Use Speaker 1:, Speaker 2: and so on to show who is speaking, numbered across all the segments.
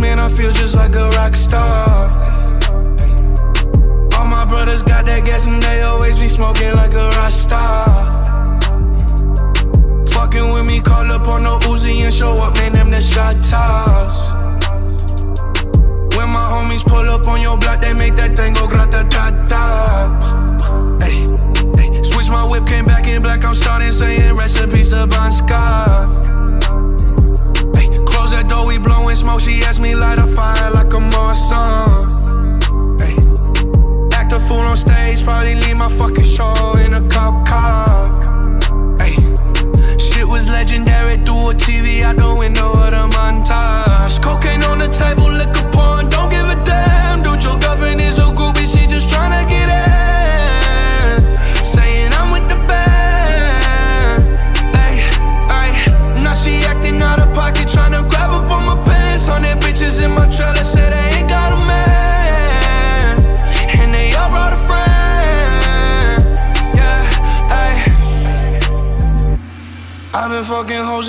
Speaker 1: man, I feel just like a rock star. All my brothers got that gas and they always be smoking like a rock star. Fucking with me, call up on the Uzi and show up, man, them the shot toss. When my homies pull up on your block, they make that thing go grata ta ta. Ay. Switch my whip, came back in black, I'm starting saying recipes to Bon Scott. Smoke, she asked me light a fire like a Marsan. Ay, act a fool on stage, probably leave my fucking show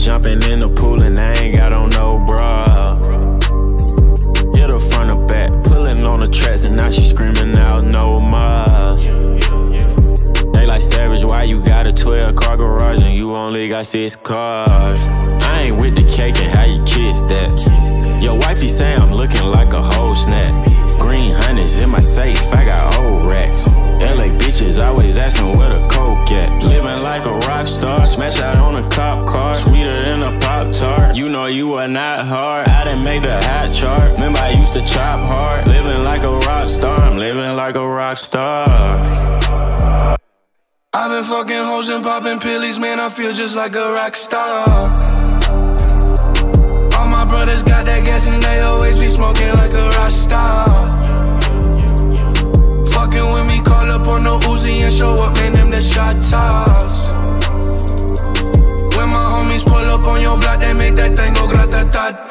Speaker 2: jumping in the pool, and I ain't got on no bra. Hit her front or back, pulling on the tracks, and now she screaming out no more. They like savage, why you got a 12 car garage and you only got six cars? I ain't with the cake and how you kiss that. Your wifey say I'm looking like a whole snap. Green on a cop car, sweeter than a pop tart. You know you are not hard. I didn't make the hot chart. Remember I used to chop hard. Living like a rock star, I'm living like a rock star.
Speaker 1: I've been fucking hoes and popping pillies, man. I feel just like a rock star. All my brothers got that gas and they always be smoking like a rock My